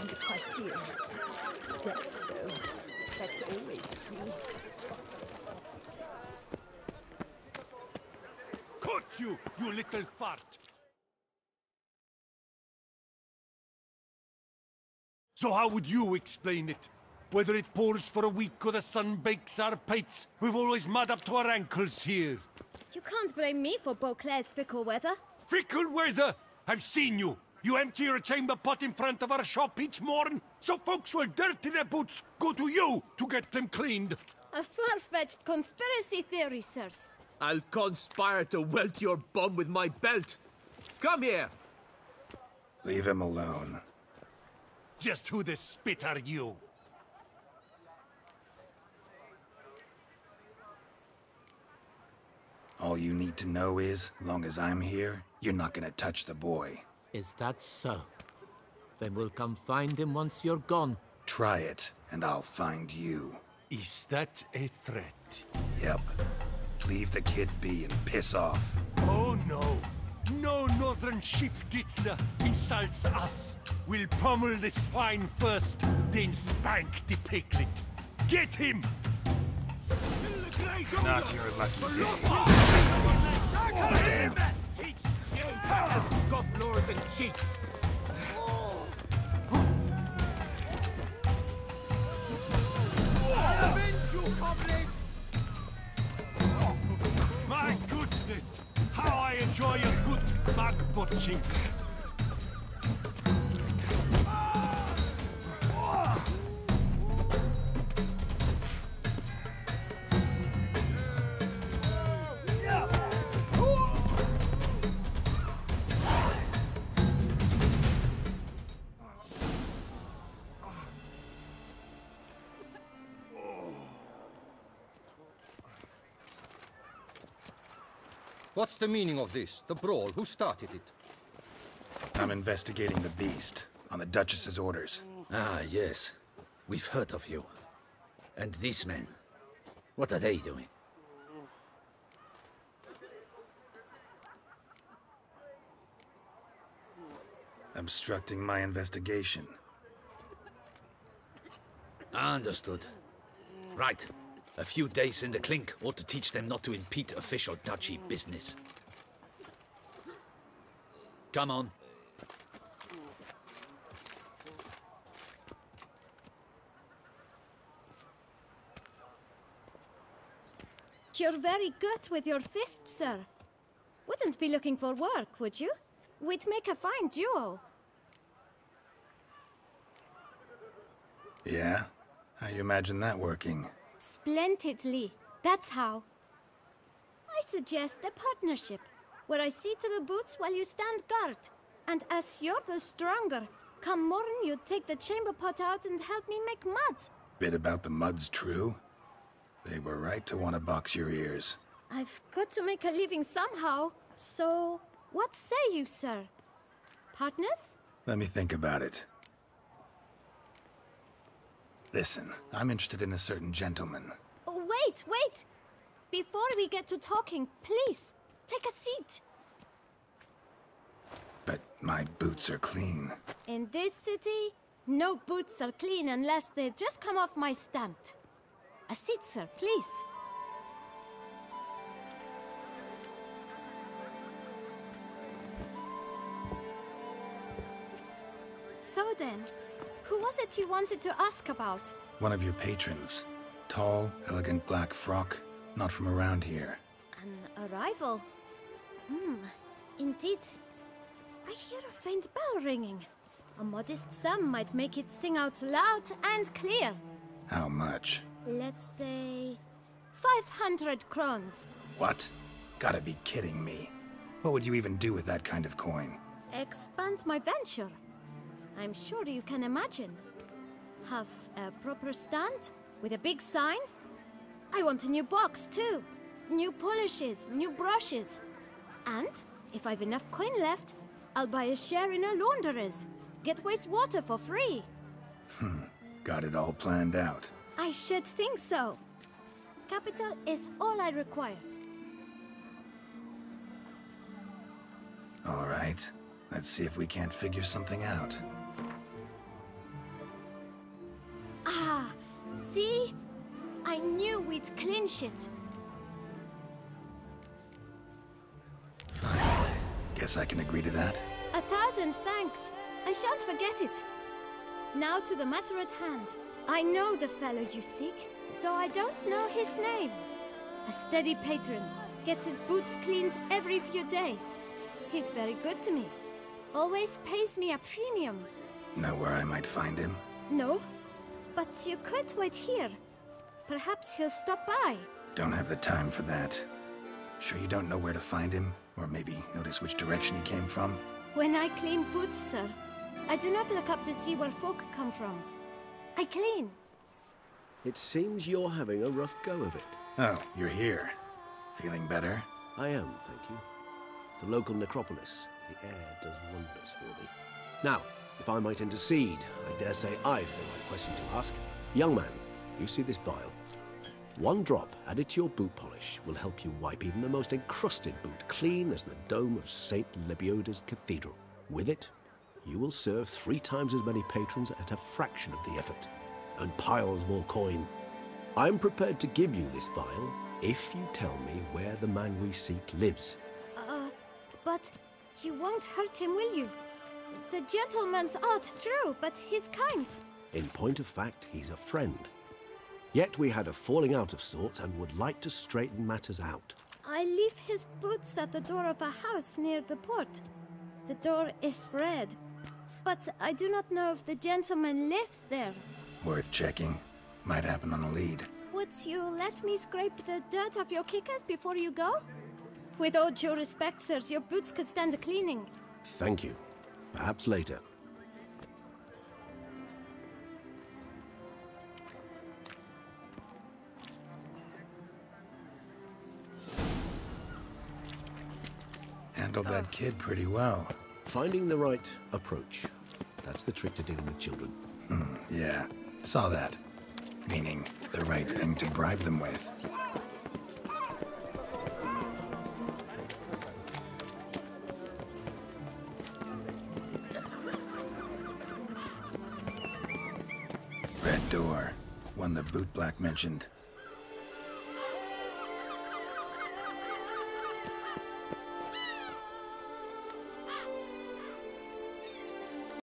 and quite dear. Death, though, that's always free. Cut you, you little fart! So how would you explain it? Whether it pours for a week or the sun bakes our pates, we've always mud up to our ankles here. You can't blame me for Beauclair's fickle weather. Fickle weather! I've seen you! You empty your chamber pot in front of our shop each morn, so folks will dirty their boots go to you to get them cleaned. A far-fetched conspiracy theory, sirs. I'll conspire to welt your bum with my belt. Come here. Leave him alone. Just who the spit are you? All you need to know is, long as I'm here, you're not gonna touch the boy. Is that so? Then we'll come find him once you're gone. Try it, and I'll find you. Is that a threat? Yep. Leave the kid be and piss off. Oh no! No northern sheep dittler insults us. We'll pummel the swine first, then spank the piglet. Get him! Not your lucky day. Damn. Scoff lures and cheats. My goodness! How I enjoy a good mug butching! What's the meaning of this? The brawl? Who started it? I'm investigating the beast, on the Duchess's orders. Ah, yes. We've heard of you. And these men. What are they doing? Obstructing my investigation. Understood. Right. A few days in the clink ought to teach them not to impede official duchy business. Come on. You're very good with your fists, sir. Wouldn't be looking for work, would you? We'd make a fine duo. Yeah? How you imagine that working? Splendidly. That's how. I suggest a partnership, where I see to the boots while you stand guard. And as you're the stronger, come morn you take the chamber pot out and help me make mud. Bit about the mud's true? They were right to want to box your ears. I've got to make a living somehow. So, what say you, sir? Partners? Let me think about it. Listen, I'm interested in a certain gentleman. Oh, wait, wait! Before we get to talking, please, take a seat. But my boots are clean. In this city, no boots are clean unless they just come off my stunt. A seat, sir, please. So then, who was it you wanted to ask about? One of your patrons. Tall, elegant black frock. Not from around here. An arrival? Hmm, indeed. I hear a faint bell ringing. A modest sum might make it sing out loud and clear. How much? Let's say... 500 crowns. What? Gotta be kidding me. What would you even do with that kind of coin? Expand my venture. I'm sure you can imagine. Have a proper stand with a big sign. I want a new box too. New polishes, new brushes. And if I've enough coin left, I'll buy a share in a launderer's. Get wastewater for free. Hmm. Got it all planned out. I should think so. Capital is all I require. All right. Let's see if we can't figure something out. See? I knew we'd clinch it. Guess I can agree to that. A thousand thanks. I shan't forget it. Now to the matter at hand. I know the fellow you seek, though I don't know his name. A steady patron. Gets his boots cleaned every few days. He's very good to me. Always pays me a premium. Know where I might find him? No? But you could wait here. Perhaps he'll stop by. Don't have the time for that. Sure you don't know where to find him? Or maybe notice which direction he came from? When I clean boots, sir, I do not look up to see where folk come from. I clean. It seems you're having a rough go of it. Oh, you're here. Feeling better? I am, thank you. The local necropolis. The air does wonders for me. Now, if I might intercede, I dare say I've the right question to ask. Young man, you see this vial? One drop added to your boot polish will help you wipe even the most encrusted boot clean as the dome of St. Lebioda's Cathedral. With it, you will serve three times as many patrons at a fraction of the effort, and piles more coin. I'm prepared to give you this vial if you tell me where the man we seek lives. Uh, but you won't hurt him, will you? The gentleman's odd, true, but he's kind. In point of fact, he's a friend. Yet we had a falling out of sorts and would like to straighten matters out. I leave his boots at the door of a house near the port. The door is red, but I do not know if the gentleman lives there. Worth checking. Might happen on a lead. Would you let me scrape the dirt off your kickers before you go? With all due respect, sirs, your boots could stand a cleaning. Thank you. Perhaps later. Handled that kid pretty well. Finding the right approach. That's the trick to dealing with children. Hmm, yeah, saw that. Meaning, the right thing to bribe them with. Red door. One the bootblack mentioned.